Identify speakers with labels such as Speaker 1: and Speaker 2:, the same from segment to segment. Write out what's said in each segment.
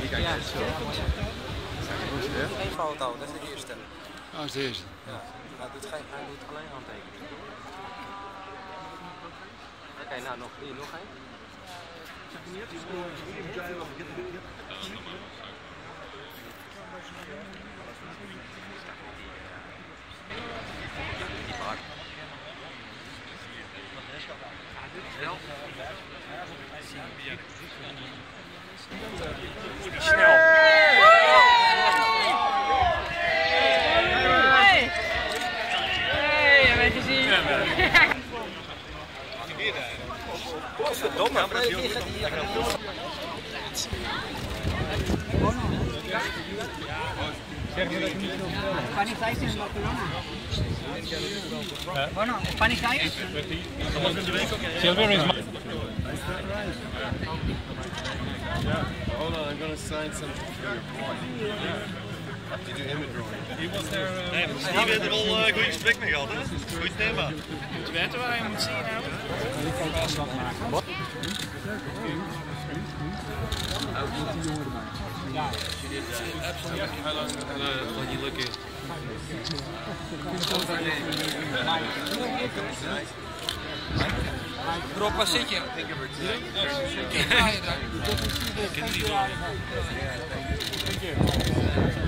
Speaker 1: Eens zo.
Speaker 2: Foto, dat is de eerste.
Speaker 1: Oh, is de eerste.
Speaker 2: Ja, hij doet, geen, doet alleen handtekeningen. Oké, nou nog, hier nog één.
Speaker 3: Je gezien? Barcelona. Bueno, Spanish Ice.
Speaker 4: Hold on, I'm gonna sign something for your. Did you drawing?
Speaker 5: Die werd er al een goed gesprek mee gehad, hè? Goed thema.
Speaker 3: Je weet waar je moet zien, hè?
Speaker 2: Rob, waar zit je?
Speaker 5: Nee, dit is van, uh,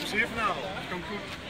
Speaker 5: plezier vanavond. Komt goed.